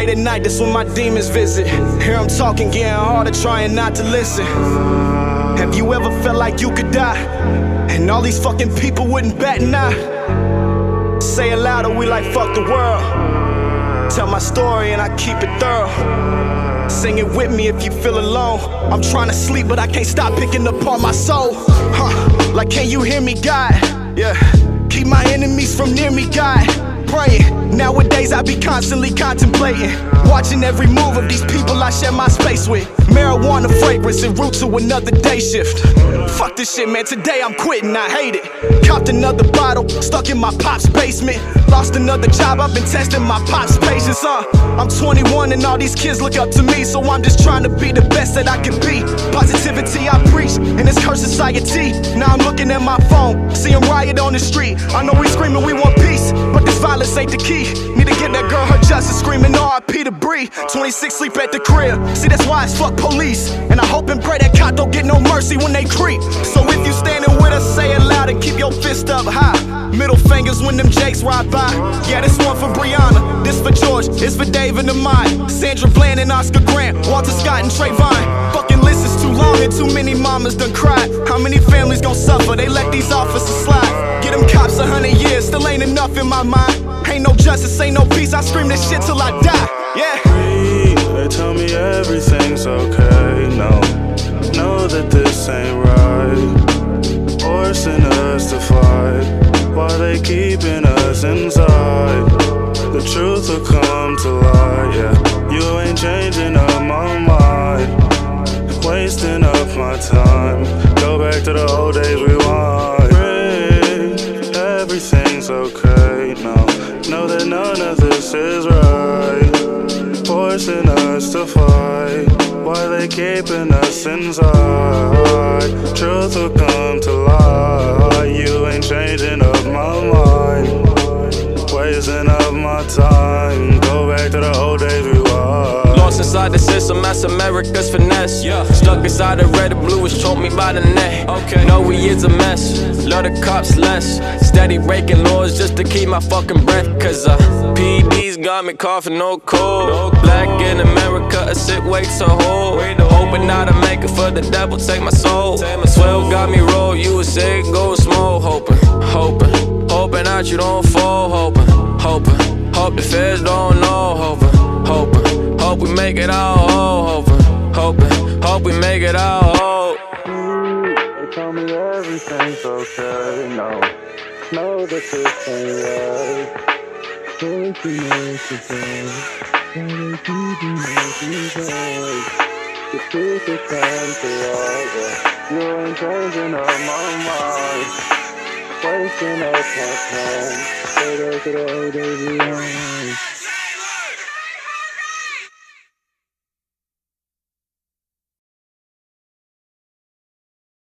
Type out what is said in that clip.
at night, that's when my demons visit. Here I'm talking, getting harder, trying not to listen. Have you ever felt like you could die? And all these fucking people wouldn't bat an eye. Say it louder, we like fuck the world. Tell my story and I keep it thorough. Sing it with me if you feel alone. I'm trying to sleep, but I can't stop picking apart my soul. Huh? Like, can you hear me, God? Yeah. Keep my enemies from near me, God. Praying. Nowadays, I be constantly contemplating. Watching every move of these people I share my space with. Marijuana fragrance and route to another day shift. Fuck this shit, man. Today I'm quitting. I hate it. Copped another bottle, stuck in my pop's basement. Lost another job, I've been testing my pop's patience, huh? I'm 21 and all these kids look up to me, so I'm just trying to be the best that I can be. Positivity I preach in this cursed society. Now I'm looking at my phone, see 'em riot on the street. I know we screaming we want peace, but this violence ain't the key. Need to get that girl her justice, screaming RIP to Bree. 26 sleep at the crib, see that's why it's fuck police. And I hope and pray that cop don't get no mercy when they creep. So if you standing with us, say it loud and keep your fist up high. Middle fingers when them jakes ride by. Yeah, this one for Brianna, this for George, this for Dave and Amai. Sandra Bland and Oscar Grant, Walter Scott and Trayvon. Fucking list is too long and too many mamas done cried. How many families gon' suffer? They let these officers slide. A hundred years, still ain't enough in my mind. Ain't no justice, ain't no peace. I scream this shit till I die. Yeah. They tell me everything's okay. No, know that this ain't right. Forcing us to fight while they keeping us inside. The truth will come to light. Yeah, you ain't changing up my mind. Wasting up my time. Go back to the old days, rewind. Okay. No, know that none of this is right forcing us to fight. Why they keeping us inside? Truth will come to light. You ain't changing up my mind. Inside the system, that's America's finesse. Yeah. Stuck inside the red and blue, is choked me by the neck. Okay. Know we is a mess, love the cops less. Steady breaking laws just to keep my fucking breath. Cause uh, PD's got me coughing, no cold. Black in America, a sick way to hold. Hoping not to make it for the devil, take my soul. 12 got me roll, you a sick, go small. Hoping, hoping, hoping that you don't fall. Hoping, hoping, hope the feds don't know. Hoping, hope we make it out whole. Hoping, hope we make it out whole. They tell me everything's okay. No, know that this ain't right. Keeping us inside? The truth is come to yeah. You ain't changing up my mind. Wasting up my time. Back to the old days behind.